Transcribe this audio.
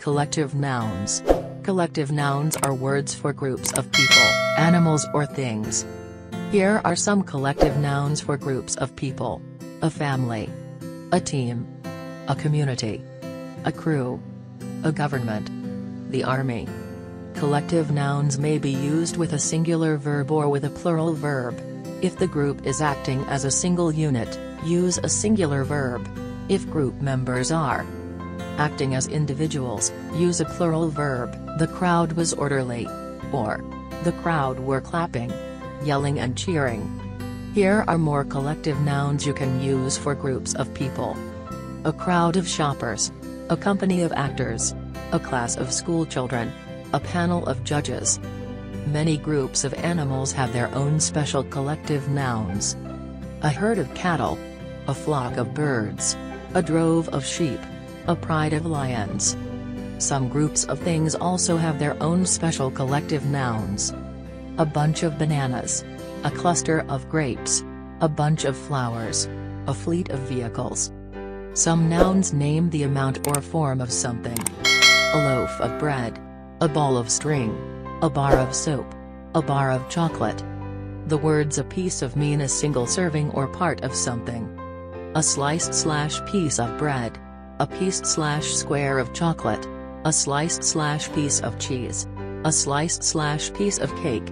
Collective nouns. Collective nouns are words for groups of people, animals or things. Here are some collective nouns for groups of people. A family. A team. A community. A crew. A government. The army. Collective nouns may be used with a singular verb or with a plural verb. If the group is acting as a single unit, use a singular verb. If group members are acting as individuals, use a plural verb, the crowd was orderly. Or, the crowd were clapping, yelling and cheering. Here are more collective nouns you can use for groups of people. A crowd of shoppers. A company of actors. A class of schoolchildren. A panel of judges. Many groups of animals have their own special collective nouns. A herd of cattle. A flock of birds. A drove of sheep. A pride of lions. Some groups of things also have their own special collective nouns. A bunch of bananas. A cluster of grapes. A bunch of flowers. A fleet of vehicles. Some nouns name the amount or form of something. A loaf of bread. A ball of string. A bar of soap. A bar of chocolate. The words a piece of mean a single serving or part of something. A slice slash piece of bread. A piece slash square of chocolate. A slice slash piece of cheese. A slice slash piece of cake.